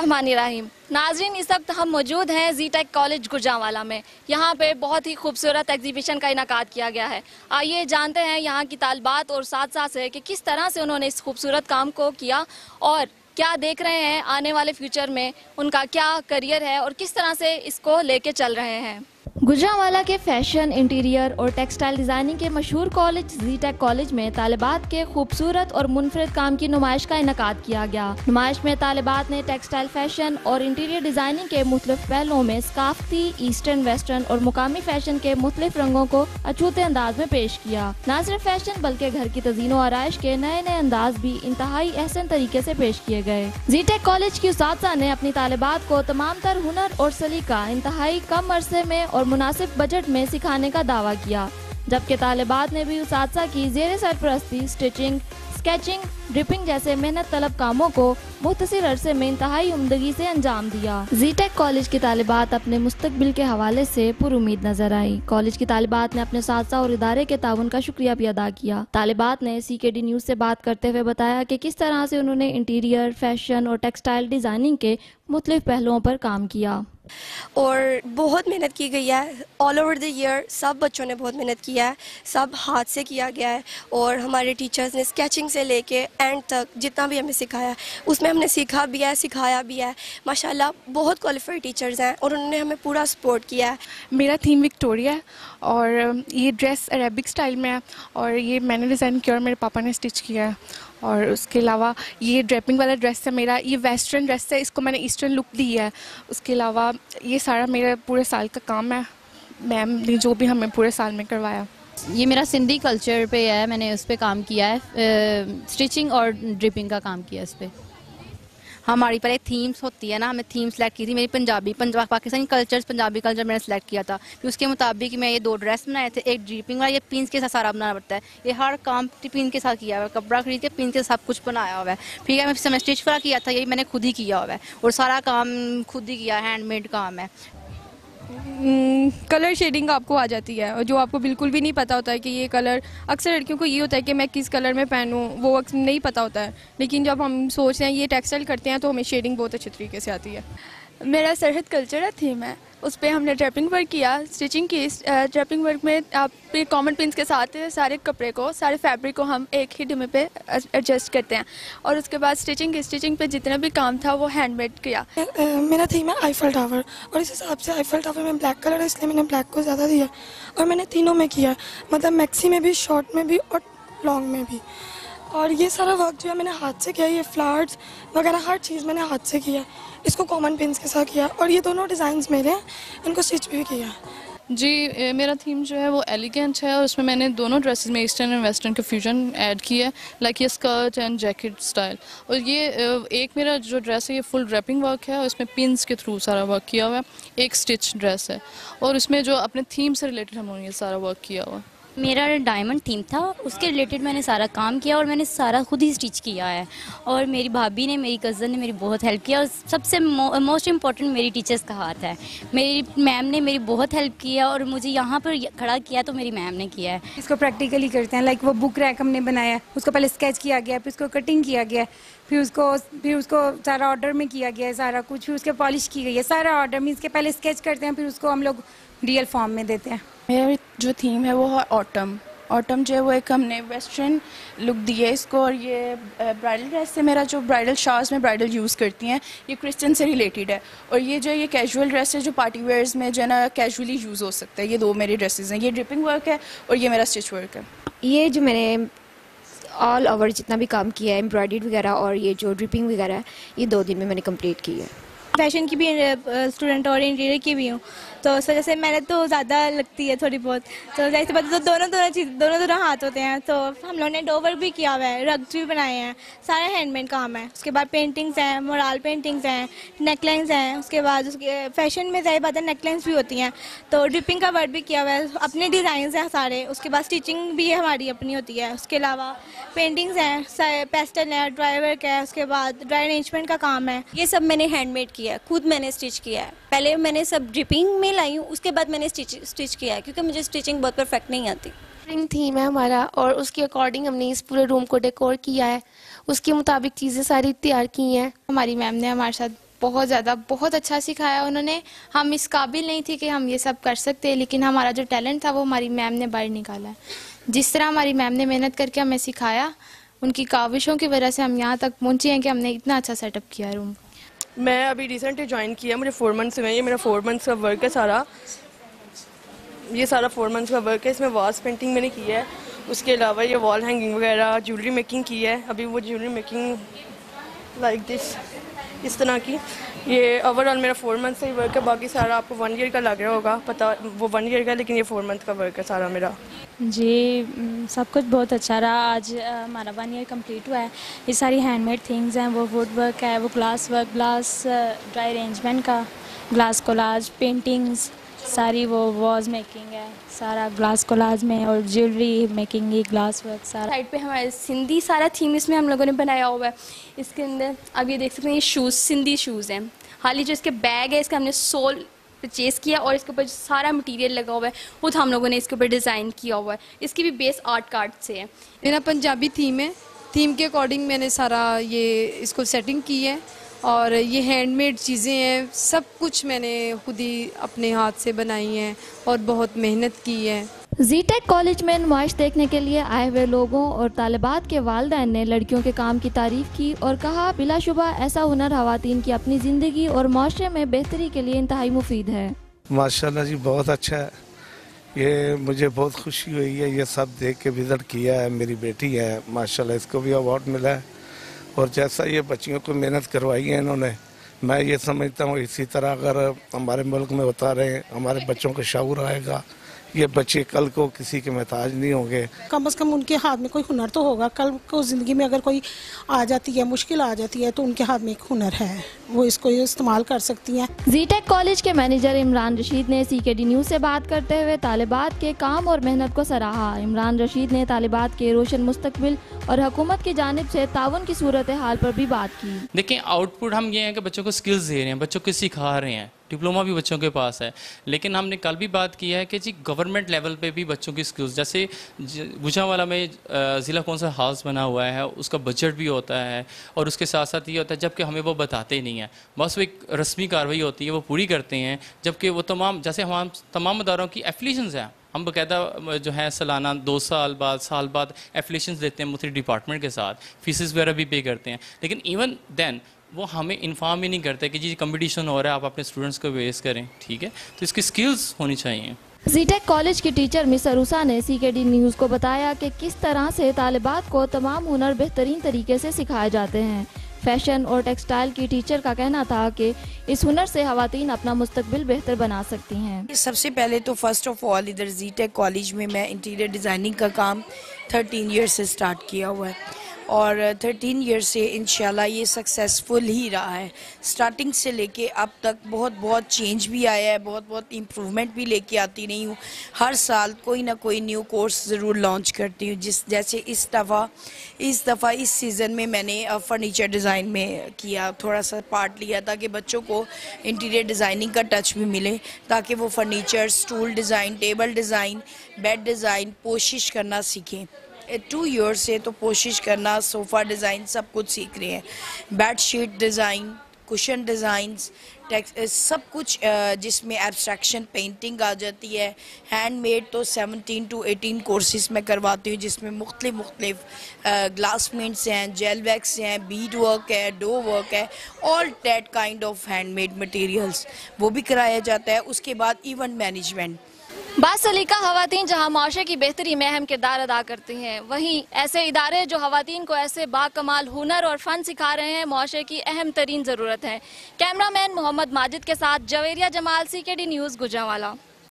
الرحمن الرحیم۔ ناظرین، اس وقت ہم موجود ہیں زی ٹیک کالج گرجاں میں۔ یہاں پہ بہت ہی خوبصورت ایگزیبیشن کا انعقاد کیا گیا ہے۔ آئیے جانتے ہیں یہاں کی طالبات اور ساتھ ساتھ ہے کہ کس طرح سے انہوں نے اس خوبصورت کام کو کیا اور کیا دیکھ رہے ہیں آنے والے فیوچر میں، ان کا کیا کریئر ہے اور کس طرح سے اس کو لے کے چل رہے ہیں۔ گجرانوالا کے فیشن، انٹیریئر اور ٹیکسٹائل ڈیزائننگ کے مشہور کالج زی ٹیک کالج میں طالبات کے خوبصورت اور منفرد کام کی نمائش کا انعقاد کیا گیا۔ نمائش میں طالبات نے ٹیکسٹائل فیشن اور انٹیریئر ڈیزائننگ کے مختلف پہلوؤں میں ثقافتی، ایسٹرن، ویسٹرن اور مقامی فیشن کے مختلف رنگوں کو اچھوتے انداز میں پیش کیا۔ نہ صرف فیشن بلکہ گھر کی تزئین و آرائش کے نئے نئے انداز بھی انتہائی احسن طریقے سے پیش کیے گئے۔ زی ٹیک کالج کی اساتذہ نے اپنی طالبات کو تمام تر ہنر اور سلیقہ انتہائی کم عرصے میں اور مناسب بجٹ میں سکھانے کا دعویٰ کیا، جبکہ طالبات نے بھی اساتذہ کی زیر سرپرستی، سٹیچنگ، سکیچنگ، ڈرپنگ جیسے محنت طلب کاموں کو مختصر عرصے میں انتہائی عمدگی سے انجام دیا۔ زی ٹیک کالج کی طالبات اپنے مستقبل کے حوالے سے پر امید نظر آئی کالج کی طالبات نے اپنے اساتذہ اور ادارے کے تعاون کا شکریہ بھی ادا کیا۔ طالبات نے سی کے ڈی نیوز سے بات کرتے ہوئے بتایا کہ کس طرح سے انہوں نے انٹیریئر، فیشن اور ٹیکسٹائل ڈیزائننگ کے مختلف پہلوؤں پر کام کیا۔ اور بہت محنت کی گئی ہے۔ آل اوور دا ایئر سب بچوں نے بہت محنت کیا ہے۔ سب ہاتھ سے کیا گیا ہے۔ اور ہمارے ٹیچرز نے اسکیچنگ سے لے کے اینڈ تک جتنا بھی ہمیں سکھایا ہے اس میں ہم نے سیکھا بھی ہے، سکھایا بھی ہے۔ ماشاء اللہ بہت کوالیفائڈ ٹیچرز ہیں اور انہوں نے ہمیں پورا سپورٹ کیا ہے۔ میرا تھیم وکٹوریا ہے اور یہ ڈریس عربک سٹائل میں ہے اور یہ میں نے ڈیزائن کیا اور میرے پاپا نے اسٹچ کیا ہے۔ اور اس کے علاوہ یہ ڈریپنگ والا ڈریس ہے میرا، یہ ویسٹرن ڈریس ہے، اس کو میں نے ایسٹرن لک دی ہے۔ اس کے علاوہ یہ سارا میرا پورے سال کا کام ہے۔ میم نے جو بھی ہمیں پورے سال میں کروایا۔ یہ میرا سندھی کلچر پہ ہے، میں نے اس پہ کام کیا ہے۔ اسٹچنگ اور ڈرپنگ کا کام کیا اس پہ۔ ہماری پہلے تھیمس ہوتی ہے نا، ہمیں تھیم سلیکٹ کی تھی، میری پنجابی پاکستانی کلچر پنجابی کلچر میں نے سلیکٹ کیا تھا۔ پھر اس کے مطابق میں یہ دو ڈریس بنائے تھے، ایک ڈریپنگ والا، یہ پینس کے ساتھ سارا بنانا پڑتا ہے۔ یہ ہر کام پین کے ساتھ کیا ہوا ہے، کپڑا خرید کے پین کے ساتھ کچھ بنایا ہوا ہے۔ پھر ہے، میں اسٹچ والا کیا تھا یہ میں نے خود ہی کیا ہوا ہے۔ اور سارا کام خود ہی کیا ہینڈ میڈ کام ہے۔ کلر شیڈنگ آپ کو آ جاتی ہے اور جو آپ کو بالکل بھی نہیں پتا ہوتا ہے کہ یہ کلر اکثر لڑکیوں کو یہ ہوتا ہے کہ میں کس کلر میں پہنوں، وہ نہیں پتا ہوتا ہے۔ لیکن جب ہم سوچتے ہیں یہ ٹیکسٹائل کرتے ہیں تو ہمیں شیڈنگ بہت اچھے طریقے سے آتی ہے۔ میرا سرحد کلچر تھیم ہے۔ اس پہ ہم نے ڈریپنگ ورک کیا اسٹیچنگ کی۔ ڈریپنگ ورک میں آپ کامن پنس کے ساتھ سارے کپڑے کو، سارے فیبرک کو ہم ایک ہی ڈمے پہ ایڈجسٹ کرتے ہیں۔ اور اس کے بعد اسٹیچنگ کی اسٹیچنگ پہ جتنا بھی کام تھا وہ ہینڈ میڈ کیا میرا تھیم ہے آئیفل ٹاور اور اس حساب سے آئیفل ٹاور میں بلیک کلر ہے، اس لیے میں نے بلیک کو زیادہ دیا۔ اور میں نے تینوں میں کیا۔ مطلب میکسی میں بھی شارٹ میں بھی اور لانگ میں بھی۔ اور یہ سارا ورک جو ہے میں نے ہاتھ سے کیا، یہ فلاورس وغیرہ، ہر چیز میں نے ہاتھ سے کیا۔ اس کو کامن پینس کے ساتھ کیا اور یہ دونوں ڈیزائنس میرے ہیں، ان کو اسٹچ بھی کیا۔ جی میرا تھیم جو ہے وہ ایلیگنٹ ہے اور اس میں میں نے دونوں ڈریسز میں ایسٹرن اینڈ ویسٹرن کا فیوژن ایڈ کیا ہے لائک یہ اسکرٹ اینڈ جیکٹ اسٹائل اور یہ ایک میرا جو ڈریس ہے، یہ فل ریپنگ ورک ہے اور اس میں پنس کے تھرو سارا ورک کیا ہوا ہے۔ ایک اسٹچ ڈریس ہے۔ اور اس میں جو اپنے تھیم سے ریلیٹڈ ہم نے یہ سارا ورک کیا ہوا۔ ہے میرا ڈائمنڈ تھیم تھا، اس کے ریلیٹڈ میں نے سارا کام کیا اور میں نے سارا خود ہی اسٹچ کیا ہے۔ اور میری بھابھی نے، میری کزن نے میری بہت ہیلپ کیا اور سب سے موسٹ امپورٹنٹ میری ٹیچرس کا ہاتھ ہے۔ میری میم نے میری بہت ہیلپ کیا اور مجھے یہاں پر کھڑا کیا تو میری میم نے کیا ہے۔ اس کو پریکٹیکلی کرتے ہیں لائک وہ بک ریک ہم نے بنایا اس کو پہلے اسکیچ کیا گیا، پھر اس کو کٹنگ کیا گیا، پھر اس کو، پھر اس کو سارا آرڈر میں کیا گیا ہے سارا کچھ، پھر اس کے پالش کی گئی ہے۔ سارا آرڈر میں اس کے پہلے اسکیچ کرتے ہیں، پھر اس کو ہم لوگ ریئل فارم میں دیتے ہیں۔ میرا جو تھیم ہے وہ ہے آٹم۔ آٹم جو ہے وہ ایک ہم نے ویسٹرن لک دی ہے۔ اس کو اور یہ برائڈل ڈریس سے میرا جو برائڈل شاز میں برائڈل یوز کرتی ہیں یہ کرسچن سے ریلیٹڈ ہے۔ اور یہ جو یہ کیجول ڈریس ہے جو پارٹی ویئرز میں جو ہے نا کیجولی یوز ہو سکتا ہے۔ یہ دو میری ڈریسز ہیں۔ یہ ڈرپنگ ورک ہے اور یہ میرا اسٹچ ورک ہے۔ یہ جو میں نے آل اوور جتنا بھی کام کیا ہے امبرائڈری وغیرہ اور یہ جو ڈرپنگ وغیرہ ہے یہ دو دن میں میں نے کمپلیٹ کی ہے۔ فیشن کی بھی اسٹوڈنٹ اور انٹیریئر کی بھی ہوں۔ تو اس وجہ سے محنت تو زیادہ لگتی ہے تھوڑی بہت۔ تو سی بات تو دونوں دونوں چیز، دونوں دونوں ہاتھ ہوتے ہیں۔ تو ہم لوگوں نے ڈوور بھی کیا ہوا ہے رگز بھی بنائے ہیں۔ سارے ہینڈ میڈ کام ہے۔ اس کے بعد پینٹنگس ہیں، مورال پینٹنگس ہیں نیک لائنس ہیں۔ اس کے بعد اس کے فیشن میں ظاہر بات ہے نیک لائنس بھی ہوتی ہیں۔ تو ڈرپنگ کا ورک بھی کیا ہوا ہے۔ اپنے ڈیزائنس ہیں سارے۔ اس کے بعد اسٹیچنگ بھی ہماری اپنی ہوتی ہے۔ اس کے علاوہ پینٹنگس ہیں پیسٹل ہے ڈرائی ورک ہے۔ اس کے بعد ڈرائی ارینجمنٹ کا کام ہے۔ یہ سب میں نے ہینڈ میڈ کیا ہے، خود میں نے اسٹچ کیا ہے۔ پہلے میں نے سب ڈرپنگ میں لائی ہوں اس کے بعد میں نے اسٹچ کیا ہے کیونکہ مجھے اسٹچنگ بہت پرفیکٹ نہیں آتی۔ اسپرنگ تھیم ہے ہمارا اور اس کے اکارڈنگ ہم نے اس پورے روم کو ڈیکور کیا ہے۔ اس کے مطابق چیزیں ساری تیار کی ہیں۔ ہماری میم نے ہمارے ساتھ بہت زیادہ بہت اچھا سکھایا۔ انہوں نے ہم اس قابل نہیں تھی کہ ہم یہ سب کر سکتے لیکن ہمارا جو ٹیلنٹ تھا وہ ہماری میم نے باہر نکالا۔ ہے جس طرح ہماری میم نے محنت کر کے ہمیں سکھایا ان کی کاوشوں کی وجہ سے ہم یہاں تک پہنچے ہیں کہ ہم نے اتنا اچھا سیٹ اپ کیا روم میں ابھی ریسنٹلی جوائن کیا مجھے فور منتھس ہوئے یہ میرا فور منتھس کا ورک ہے سارا۔ یہ سارا فور منتھس کا ورک ہے، اس میں واس پینٹنگ میں نے کی ہے۔ اس کے علاوہ یہ وال ہینگنگ وغیرہ جیولری میکنگ کی ہے۔ ابھی وہ جیولری میکنگ لائک دس اس طرح کی۔ یہ اوور آل میرا فور منتھ سے ہی ورک ہے، باقی سارا آپ کو ون ایئر کا لگ رہا ہوگا پتہ وہ ون ایئر کا لیکن یہ فور منتھ کا ورک ہے سارا میرا۔ جی سب کچھ بہت اچھا رہا۔ آج ہمارا ون ایئر کمپلیٹ ہوا ہے۔ یہ ساری ہینڈ میڈ تھنگز ہیں، وہ ووڈ ورک ہے، وہ glass work glass dry arrangement کا۔ گلاس کولاج پینٹنگز ساری وہ واز میکنگ ہے۔ سارا گلاس کولاج میں اور جیولری میکنگ ہی گلاس ورک سارا۔ سائڈ پہ ہمارے سندھی، سارا تھیم اس میں ہم لوگوں نے بنایا ہوا ہے۔ اس کے اندر اب یہ دیکھ سکتے ہیں، یہ شوز سندھی شوز ہیں۔ حال ہی جو اس کے بیگ ہے، اس کا ہم نے سول پرچیز کیا اور اس کے اوپر جو سارا مٹیریل لگا ہوا ہے خود ہم لوگوں نے اس کے اوپر ڈیزائن کیا ہوا ہے۔ اس کی بھی بیس آرٹ کارڈ سے ہے۔ میرا پنجابی تھیم ہے۔ تھیم کے اکارڈنگ میں نے سارا یہ اس کو سیٹنگ کی ہے اور یہ ہینڈ میڈ چیزیں ہیں۔ سب کچھ میں نے خود ہی اپنے ہاتھ سے بنائی ہیں اور بہت محنت کی ہے۔ زی ٹیک کالج میں نمائش دیکھنے کے لیے آئے ہوئے لوگوں اور طالبات کے والدین نے لڑکیوں کے کام کی تعریف کی اور کہا، بلا شبہ، ایسا ہنر خواتین کی اپنی زندگی اور معاشرے میں بہتری کے لیے انتہائی مفید ہے۔ ماشاءاللہ جی بہت اچھا ہے۔ یہ مجھے بہت خوشی ہوئی ہے، یہ سب دیکھ کے وزٹ کیا ہے، میری بیٹی ہے، ماشاءاللہ اس کو بھی ایوارڈ ملا ہے۔ اور جیسا یہ بچیوں کو محنت کروائی ہے انہوں نے، میں یہ سمجھتا ہوں، اسی طرح اگر ہمارے ملک میں ہوتا رہے، ہمارے بچوں کو شعور آئے گا۔ یہ بچے کل کو کسی کے محتاج نہیں ہوں گے۔ کم از کم ان کے ہاتھ میں کوئی ہنر تو ہوگا۔ کل کو زندگی میں اگر کوئی آ جاتی ہے مشکل آ جاتی ہے تو ان کے ہاتھ میں ایک ہنر ہے۔ وہ اس کو استعمال کر سکتی ہیں۔ زی ٹیک کالج کے مینیجر عمران رشید نے سی کے ڈی نیوز سے بات کرتے ہوئے طالبات کے کام اور محنت کو سراہا۔ عمران رشید نے طالبات کے روشن مستقبل اور حکومت کی جانب سے تعاون کی صورتحال پر بھی بات کی۔ دیکھیں آؤٹ پٹ ہم یہ ہیں کہ بچوں کو سکلز دے رہے ہیں بچوں کو سکھا رہے ہیں۔ ڈپلوما بھی بچوں کے پاس ہے۔ لیکن ہم نے کل بھی بات کی ہے کہ جی گورنمنٹ لیول پہ بھی بچوں کی سکلز جیسے گجا والا میں ضلع کون سا ہاؤس بنا ہوا ہے، اس کا بجٹ بھی ہوتا ہے اور اس کے ساتھ ساتھ یہ ہوتا ہے جبکہ ہمیں وہ بتاتے نہیں ہیں۔ بس وہ ایک رسمی کاروائی ہوتی ہے، وہ پوری کرتے ہیں، جبکہ وہ تمام، جیسے ہم، تمام اداروں کی ایفلیشنز ہیں۔ ہم باقاعدہ جو ہے سالانہ دو سال بعد سال بعد ایفلیشنز دیتے ہیں مختلف ڈپارٹمنٹ کے ساتھ فیسز وغیرہ بھی پے کرتے ہیں۔ لیکن ایون دین وہ ہمیں انفارم ہی نہیں کرتے کہ جی کمپٹیشن ہو رہا ہے آپ اپنے اسٹوڈنٹس کو ویس کریں ٹھیک ہے؟ تو اس کی سکلز ہونی چاہیے۔ زی ٹیک کالج کی ٹیچر مس عروسا نے سی کے ڈی نیوز کو بتایا کہ کس طرح سے طالبات کو تمام ہنر بہترین طریقے سے سکھائے جاتے ہیں۔ فیشن اور ٹیکسٹائل کی ٹیچر کا کہنا تھا کہ اس ہنر سے خواتین اپنا مستقبل بہتر بنا سکتی ہیں۔ سب سے پہلے تو فرسٹ آف آل ادھر زی ٹیک کالج میں میں انٹیریئر ڈیزائننگ کا کام تھرٹین ایئر سے سٹارٹ کیا ہوا ہے۔ اور تھرٹین ایئر سے انشاءاللہ یہ سکسیسفل ہی رہا ہے۔ سٹارٹنگ سے لے کے اب تک بہت بہت چینج بھی آیا ہے، بہت بہت امپرومنٹ بھی لے کے آتی رہی ہوں۔ ہر سال کوئی نہ کوئی نیو کورس ضرور لانچ کرتی ہوں۔ جس جیسے اس دفعہ اس دفعہ اس سیزن میں میں نے فرنیچر ڈیزائن میں کیا، تھوڑا سا پارٹ لیا تاکہ بچوں کو انٹیریئر ڈیزائننگ کا ٹچ بھی ملے، تاکہ وہ furniture stool design table design bed design کوشش کرنا سیکھیں۔ ٹو ایئر سے تو کوشش کرنا صوفہ ڈیزائن سب کچھ سیکھ رہے ہیں۔ Bed sheet design cushion designs سب کچ جس میں ایبسٹریکشن پینٹنگ آ جاتی ہے۔ ہینڈ میڈ تو سیونٹین ٹو ایٹین کورسز میں کرواتی ہوں، جس میں مختلف مختلف گلاس مینٹس ہیں جیل ویکس ہیں بیڈ ورک ہے ڈو ورک ہے all that kind of hand made materials وہ بھی کرایا جاتا ہے۔ اس کے بعد ایونٹ مینجمنٹ بعض سلیقہ خواتین جہاں معاشرے کی بہتری میں اہم کردار ادا کرتی ہیں، وہیں ایسے ادارے جو خواتین کو ایسے با کمال ہنر اور فن سکھا رہے ہیں، معاشرے کی اہم ترین ضرورت ہے۔ کیمرہ مین محمد ماجد کے ساتھ جویریہ جمال سی کے ڈی نیوز گجا والا۔